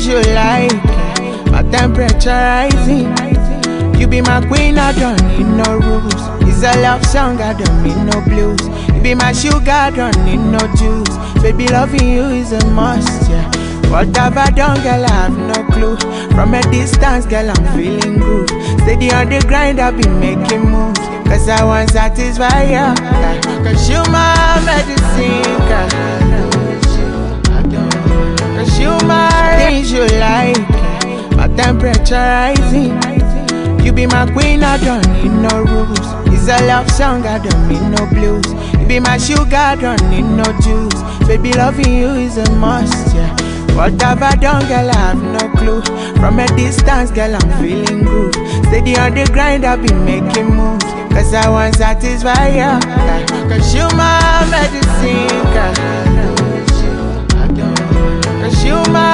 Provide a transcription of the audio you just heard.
things you like. My temperature rising. You be my queen, I don't need no rules. It's a love song, I don't need no blues. You be my sugar, I don't need no juice. Baby, loving you is a must, yeah. What have I done, girl? I have no clue. From a distance, girl, I'm feeling good. Steady on the grind, I've been making moves. Cause I want satisfy you. Yeah. Cause you my temperature rising. You be my queen, I don't need no rules. It's a love song, I don't need no blues. You be my sugar, I don't need no juice. Baby, loving you is a must, yeah. What have I done, girl? I have no clue. From a distance, girl, I'm feeling good. Steady on the grind, I've been making moves. Cause I want satisfy you. Yeah. Cause you my medicine, girl. Cause you my